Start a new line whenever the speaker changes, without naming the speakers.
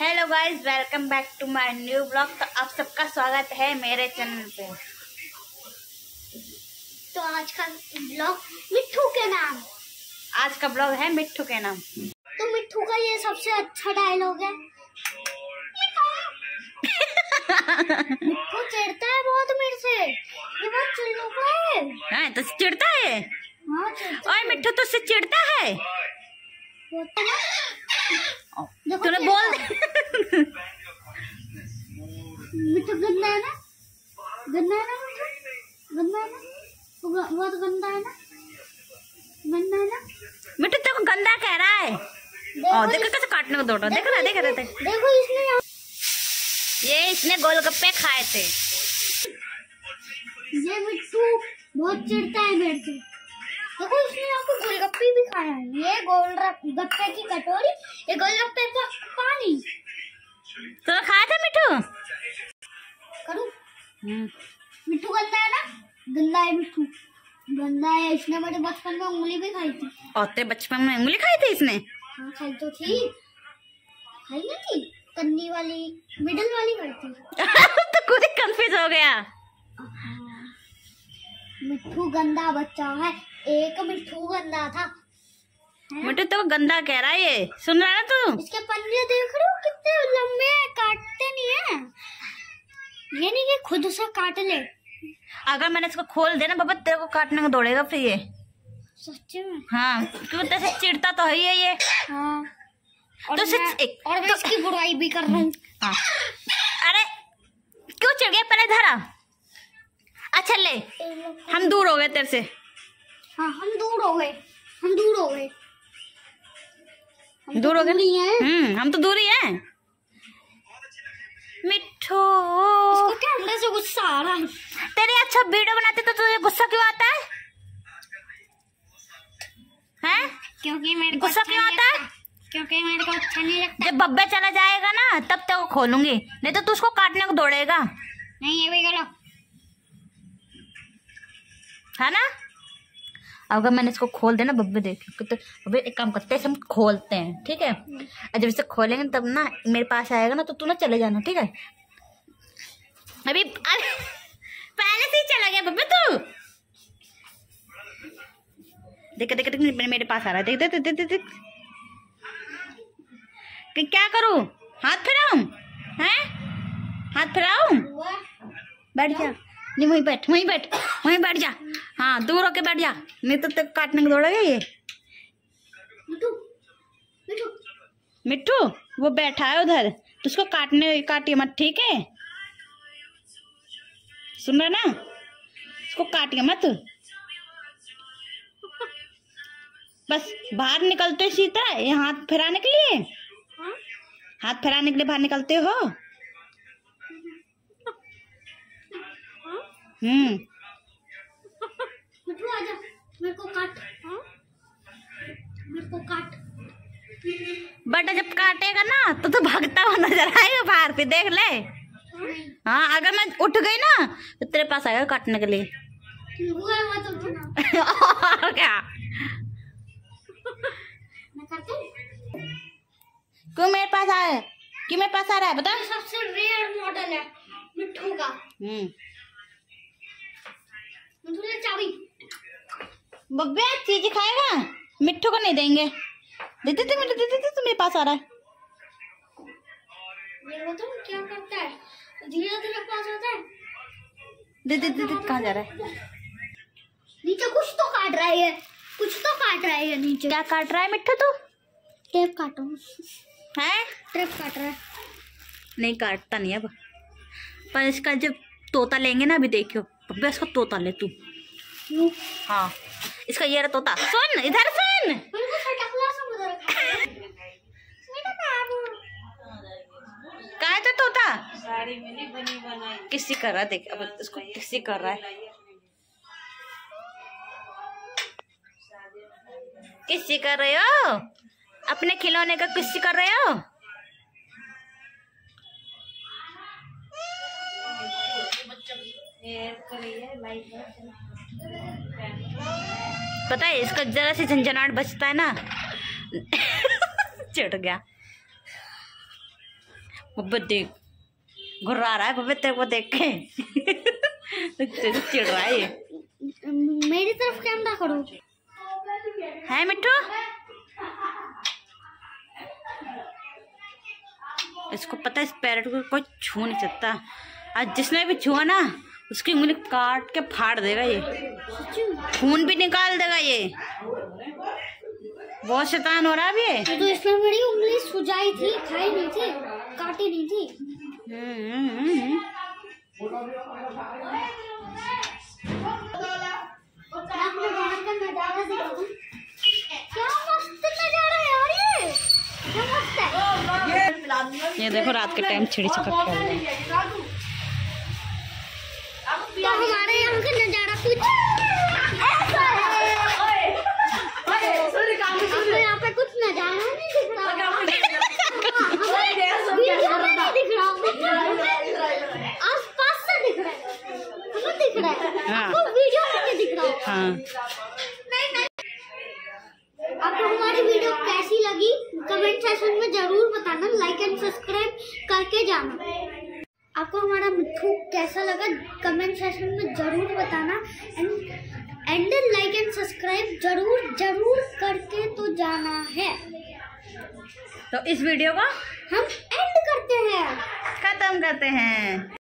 Hello guys welcome back to my new blog तो आप सबका स्वागत है मेरे चैनल पे।
तो आज का ब्लॉग मिट्ठू के नाम।
आज का ब्लॉग है मिट्टू के नाम।
तो मिट्ठू का ये सबसे अच्छा डायलॉग है। मिट्ठू चिढ़ता है बहुत मेरे से। ये बहुत चिल्लुका है।
हाँ तो चिढ़ता है?
हाँ चिढ़ता
ओए मिट्टू तुझसे चिढ़ता है?
होता है
तूने बोल
है। मिट्ठू गंदा है ना? गंदा है ना गंदा है ना? बहुत गंदा है ना? गंदा है ना?
मिट्टू तेरे को गंदा कह रहा है। ओ देखो कैसे काटने को दौड़। देख रहा देख रहा देख
देखो इसने
ये इसने गोलगप्पे खाए थे।
ये मिट्टू बहुत चिढ़ता है मेरे से। देखो इसने पे गोलगप्पे भी खाया है। ये गोल गोलगप्पे की कटोरी ये गोलगप्पे का पानी।
तूने खाया था मिट्टू
करूँ?
हम्म,
मिट्टू गंदा है ना? गंदा है मिट्टू गंदा है इसने मेरे बचपन में उंगली भी खाई थी।
और तेरे बचपन में उंगली खाई थी इसने?
हाँ खाई तो थी। खाई नहीं थी? कन्नी वाली मिडल वाली खाई थी।
तो खुद ही कंफ्यूज हो गया।
मिट्टू गंदा बच्चा है। एक मिठू गंदा था।
तेरे को गंदा कह रहा है ये। सुन रहा है तू?
इसके पंजे देख रहे हो कितने लंबे हैं काटते नहीं है। ये नहीं कि खुद से काट ले।
अगर मैंने इसको खोल दिया ना बाबा तेरे को काटने को दौड़ेगा फिर ये।
सच्चे में?
हाँ क्यों तेरे से चिढ़ता तो है ही है ये।
हाँ। और
तो सिर्फ़ एक-
और मैं
तो-
इसकी बुराई भी कर रहा हूँ।
हाँ। अरे क्यों चिढ़ गया पहले धरा अच्छा ले हम दूर हो गए तेरे से।
हाँ हम दूर हो गए हम दूर हो गए।
दूर हो गए? हम्म हम तो दूर ही। हैं मिठू।
इसको अंदर से गुस्सा आ रहा है।
तेरे अच्छा वीडियो बनाते तो तुझे गुस्सा क्यों आता है? हैं?
क्योंकि मेरे
गुस्सा
अच्छा
क्यों आता है?
क्योंकि मेरे को अच्छा नहीं लगता।
जब बब्बे चला जाएगा ना तब तक को खोलूँगी। नहीं तो तू उसको काटने को दौड़ेगा।
नहीं ये भी करो
है ना? अगर मैंने इसको खोल दिया ना बब्बे देख तो बब्बे एक काम करते हैं हम खोलते हैं ठीक है? और जब इसे खोलेंगे तब ना मेरे पास आएगा ना तो तू ना चले जाना ठीक है? अभी अरे पहले से ही चला गया बब्बे तू। देख देख देख मेरे मेरे पास आ रहा है देख देख देख कि क्या करूँ? हाथ फिराऊं? हैं? हाथ फिराऊं? बैठ जा। नहीं वहीं बैठ वहीं बैठ वहीं बैठ जा। हाँ दूर होके बैठ जा। नहीं तो तक काटने को दौड़ेगा ये। मिट्टू वो बैठा है उधर। तो उसको काटने काटिए मत ठीक है? सुन रहा ना? उसको काटिए मत। बस बाहर निकलते हो सीता ये हाथ फिराने के लिए?
हाँ?
हाथ फिराने के लिए बाहर निकलते हो?
हाँ?
हम्म।
मिठू आजा मेरे को काट। हाँ? मेरे को काट।
बट जब काटेगा ना तो तू भागता हुआ नज़र आएगा बाहर पे देख ले। हाँ? अगर मैं उठ गई ना तो तेरे पास आएगा काटने के लिए।
है उठना
और क्या?
हूँ।
क्यों मेरे पास आए क्यों मेरे पास आ रहा है बता।
सबसे रेयर मॉडल है। मिट्टू का।
हम्म।
चाबी।
बब्बे चीज़ खाएगा? मिट्टू को नहीं देंगे। दे दे दे दे दे तो मेरे पास आ रहा है।
ये बताऊँ क्या करता है? धीरे धीरे पास आता है।
दे दे दे दे कहाँ जा रहा है?
नीचे कुछ तो काट रहा है कुछ तो काट रहा है नीचे।
क्या काट रहा है मिट्टू तू?
टेप काटो।
है?
टेप काट रहा है।
नहीं काटता नहीं अब। पर इसका जब तोता लेंगे ना अभी देखियो। बब्बे इसका तोता ले तू। हाँ। इसका ये रहा तोता सुन इधर सुन
है
कहा है तो तोता? किसी कर रहा है देख अब इसको किसी कर रहा है। किसी कर रहे हो? अपने खिलौने का किसी कर रहे हो? पता है इसका जरा से झंझनाट बचता है ना। चिढ़ गया। बब्बे देख घुर्रा रहा है बब्बे तेरे को देख के। तेरे रहा है
मेरी तरफ़ कैमरा करो।
है मिट्टू? इसको पता है इस पैरट को कोई छू नहीं सकता। आज जिसने भी छुआ ना उसकी उंगली काट के फाड़ देगा ये। खून भी निकाल देगा ये। बहुत शैतान हो रहा है अभी ये।
तो इसमें मेरी उंगली सुजाई थी खाई नहीं थी काटी नहीं थी। ये।
देखो रात के टाइम चिड़ी छिपक
तो हमारे यहाँ का नज़ारा कुछ ऐसा है। आपको यहाँ पे कुछ नज़ारा नहीं दिख रहा। वीडियो में नहीं दिख रहा। हमें आसपास से दिख रहा है। हमें दिख रहा है।
हाँ।
आपको वीडियो में नहीं दिख रहा।
हाँ।
आपको हमारी वीडियो कैसी लगी? कमेंट सेक्शन में ज़रूर बताना। लाइक एंड सब्सक्राइब करके जाना। आपको हमारा मिठू कैसा लगा? कमेंट सेक्शन में ज़रूर बताना and and like and subscribe ज़रूर ज़रूर करके तो जाना है।
तो इस वीडियो को
हम एंड करते हैं।
खत्म करते हैं।